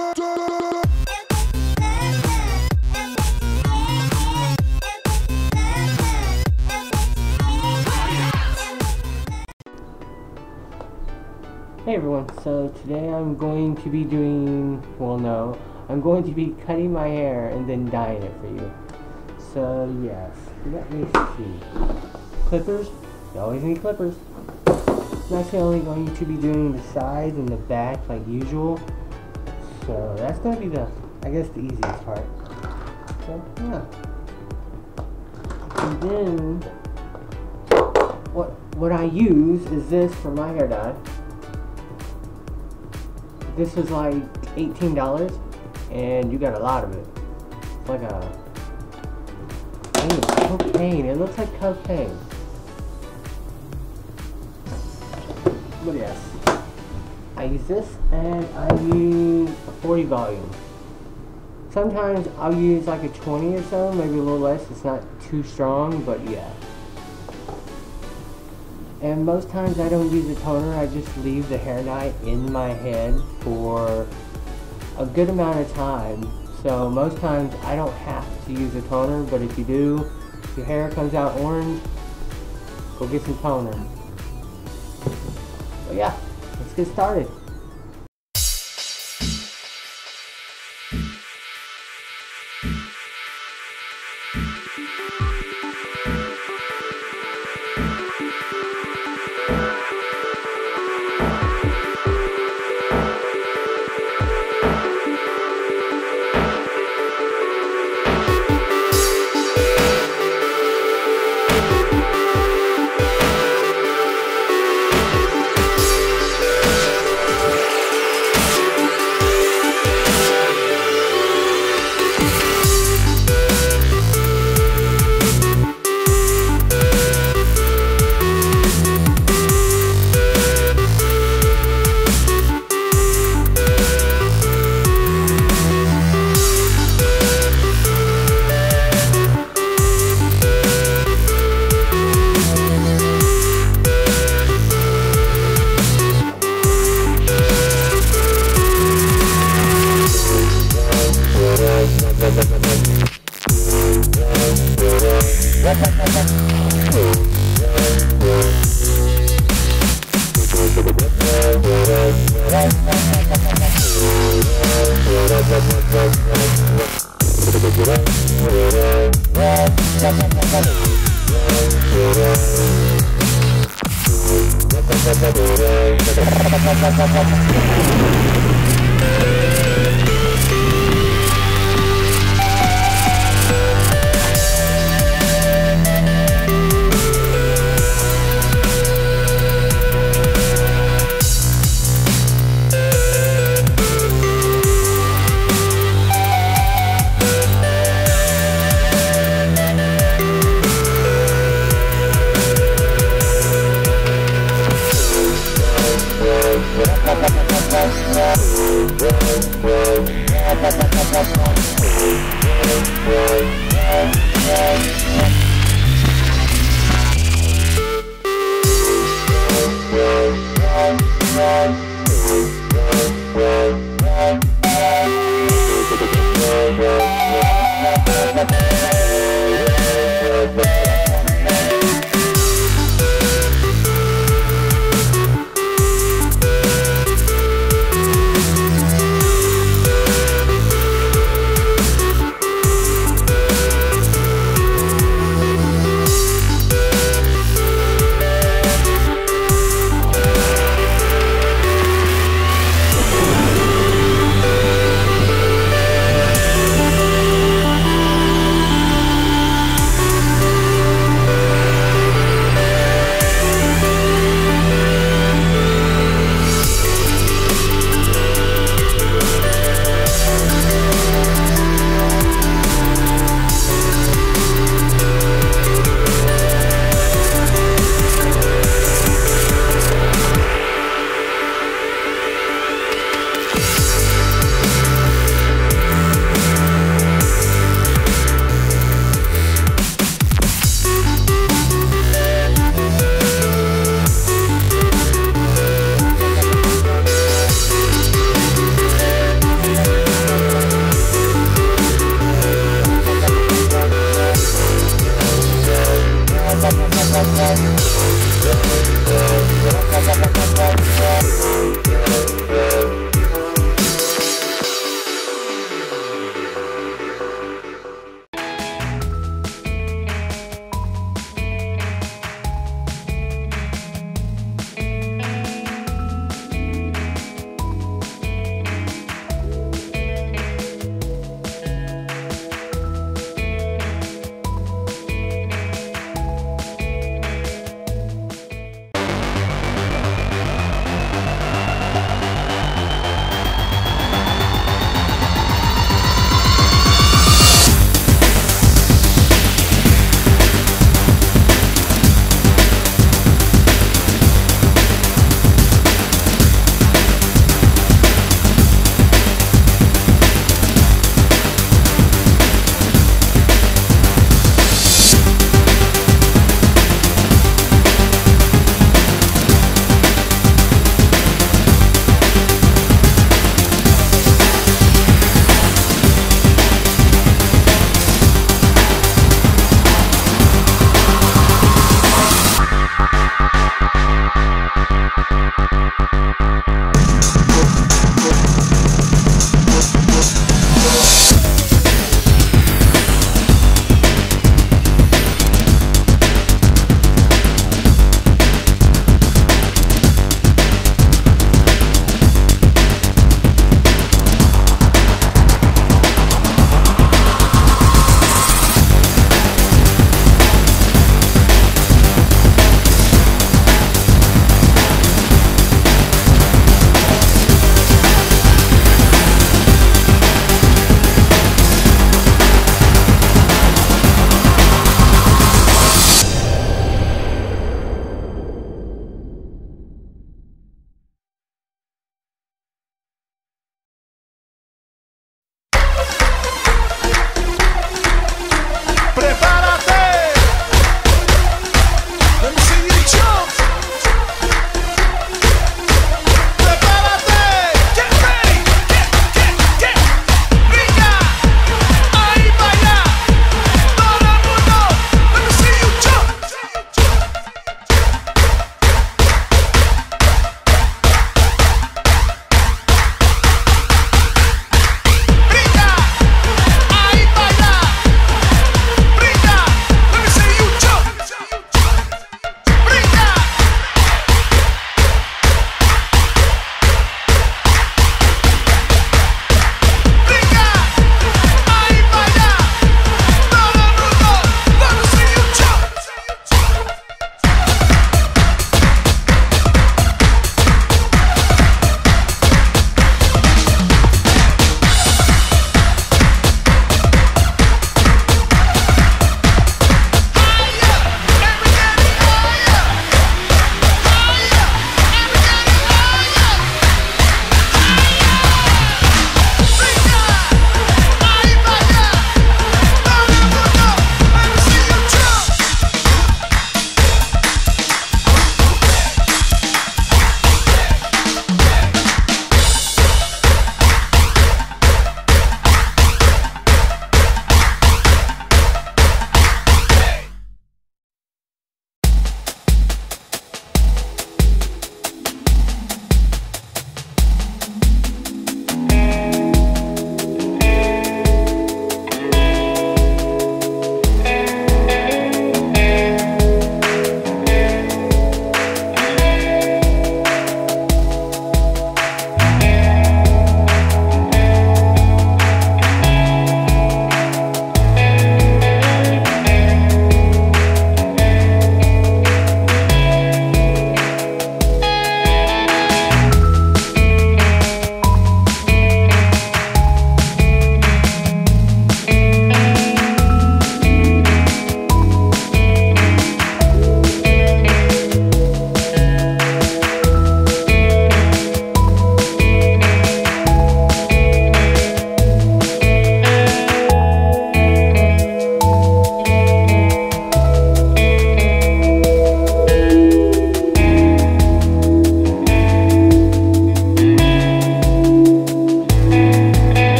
Hey everyone, so today I'm going to be doing, well no, I'm going to be cutting my hair and then dyeing it for you. So yes, let me see. Clippers, you always need clippers. I'm actually only going to be doing the sides and the back like usual. So that's to be the, I guess the easiest part. So yeah. And then, what, what I use is this for my hair dye. This was like $18 and you got a lot of it. It's like a cocaine. It looks like cocaine. But yes. I use this and I use a 40 volume. Sometimes I'll use like a 20 or so, maybe a little less. It's not too strong, but yeah. And most times I don't use a toner, I just leave the hair dye in my head for a good amount of time. So most times I don't have to use a toner, but if you do, if your hair comes out orange, go get some toner. But yeah, let's get started. Thank you.